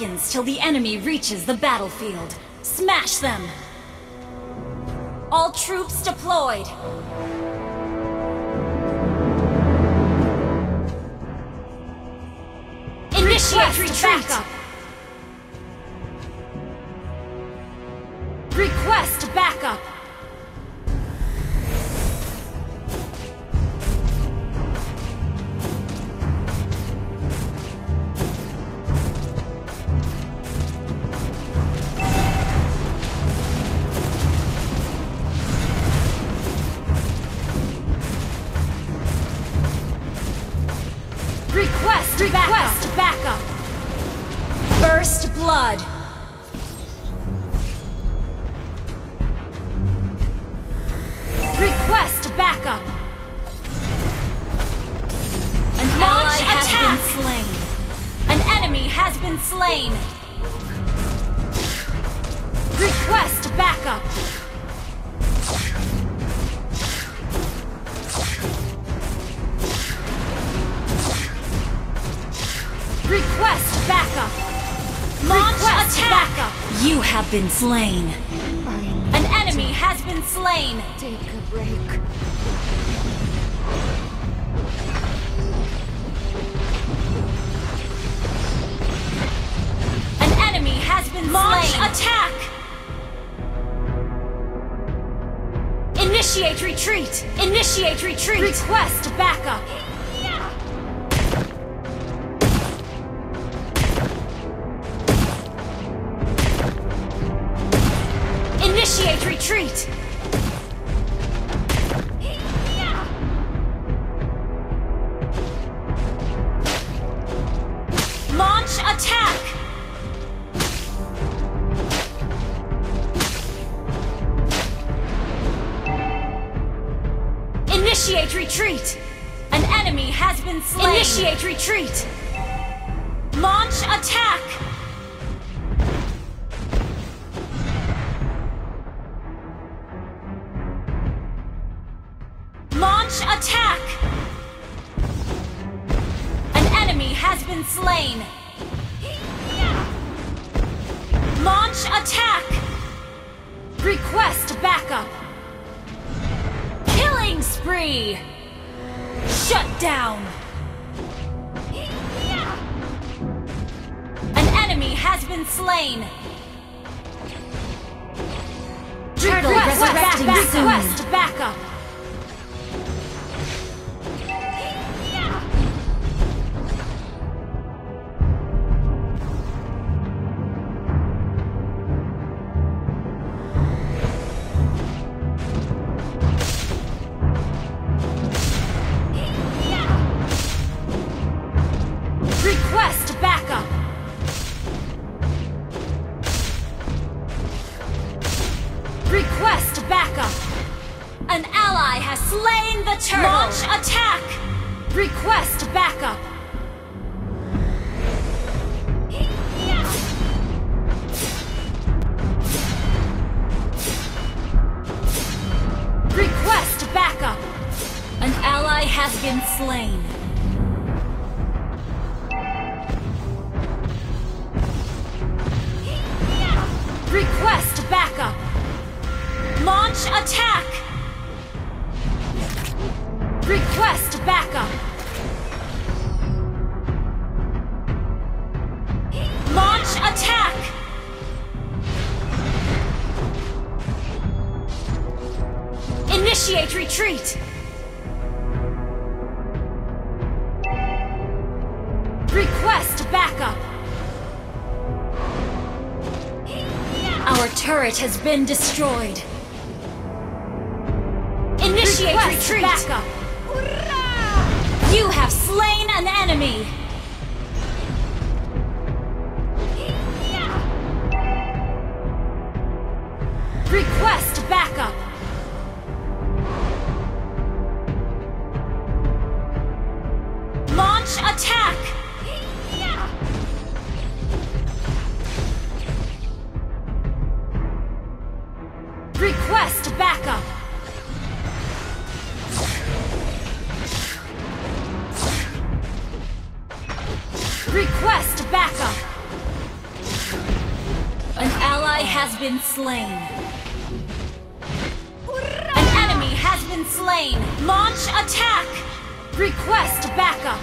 till the enemy reaches the battlefield. Smash them! All troops deployed! Initiate retreat! Backup. Request backup! Attack! Backup. You have been slain. An enemy has been slain. Take a break. An enemy has been Launch slain. attack! Initiate retreat! Initiate retreat! Request backup! Retreat! Launch attack! Initiate retreat! An enemy has been slain! Initiate retreat! Launch attack! Attack! An enemy has been slain! Launch attack! Request backup! Killing spree! Shut down! An enemy has been slain! Turtle Request, resurrecting back, soon. request backup! Slain. Request backup! Launch attack! Request backup! Launch attack! Initiate retreat! Request backup! Our turret has been destroyed. Initiate retreat! Backup! You have slain an enemy! Request backup! backup! An ally has been slain. An enemy has been slain! Launch attack! Request backup!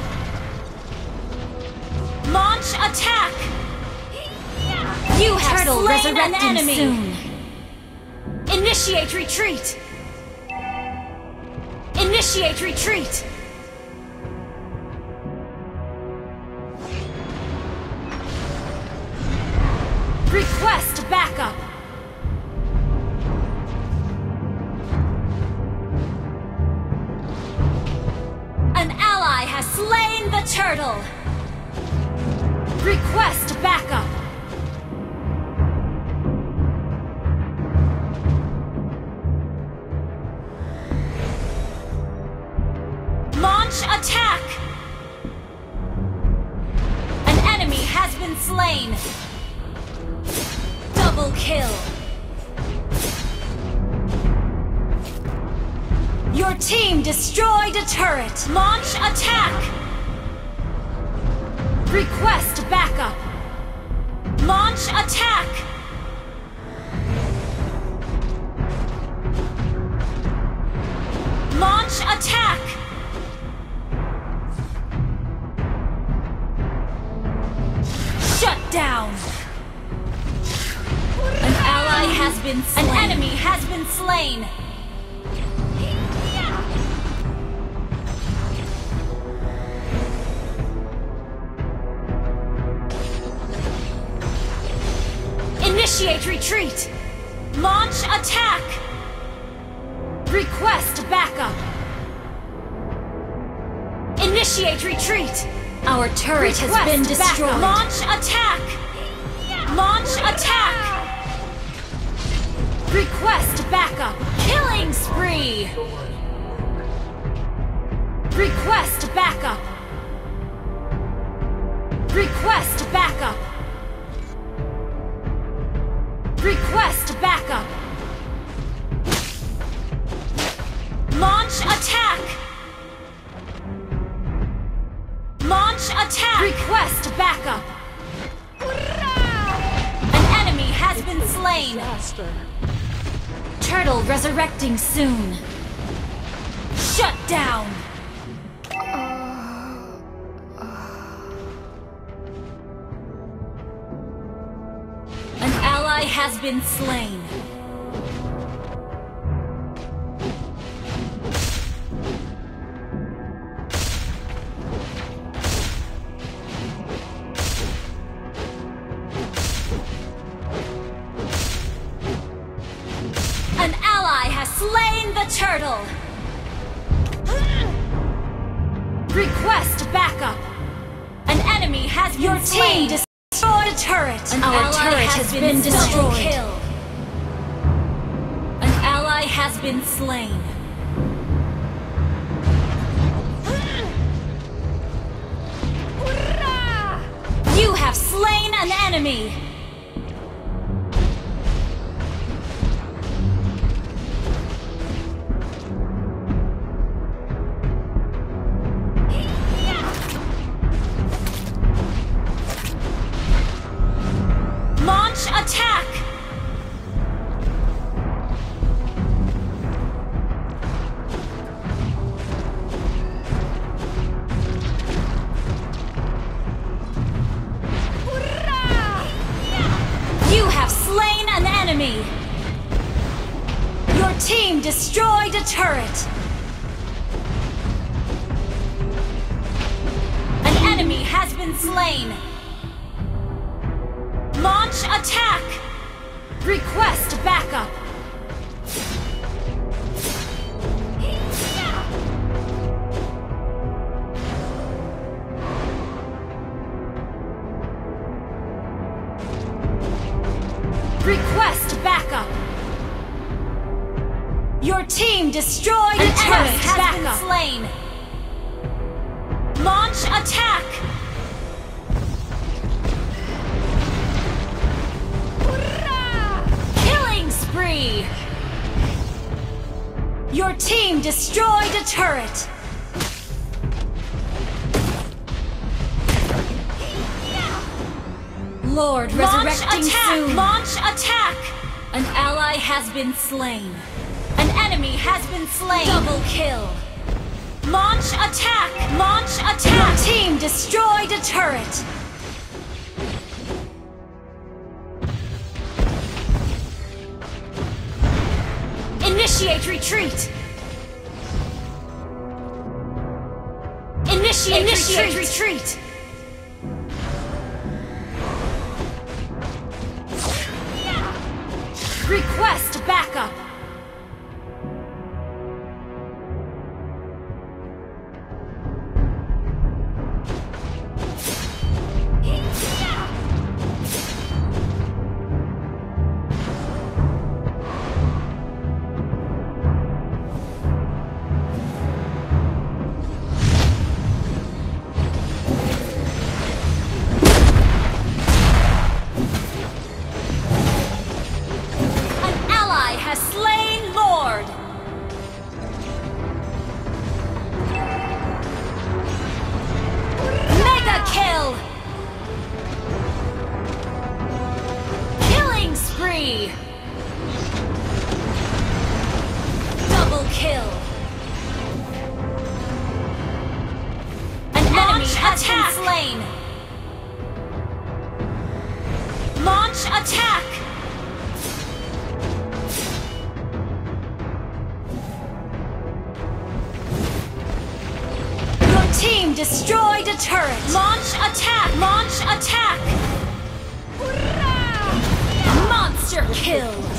Launch attack! You have Turtle slain an enemy! Soon. Initiate retreat! Initiate retreat! Request backup. An ally has slain the turtle. Request backup. Team destroyed a turret. Launch attack! Request backup. Launch attack! Launch attack! Shut down! An ally has been slain. An enemy has been slain. Initiate retreat! Launch attack! Request backup! Initiate retreat! Our turret has been destroyed. Launch attack! Launch attack! Request backup! Killing spree! Request backup! Request backup! Request backup! Launch attack! Launch attack! Request backup! An enemy has been slain! Disaster. Turtle resurrecting soon! Shut down! Has been slain. An ally has slain the turtle! Request backup! An enemy has been Your slain. Turret! An Our ally turret has has been, been destroyed. destroyed. Kill. An ally has been slain. You have slain an enemy! Been slain! Launch attack! Request backup! Request backup! Your team destroyed a turret has backup. been slain! Launch attack! Spree! Your team destroyed a turret! Lord Launch resurrecting attack! soon. Launch attack! An ally has been slain. An enemy has been slain! Double kill. Launch attack! Launch Your attack! team destroyed a turret. Initiate retreat. Initiate, Initiate retreat. Request backup. Launch attack! Your team destroyed a turret. Launch attack! Launch attack! Monster kill. Disaster.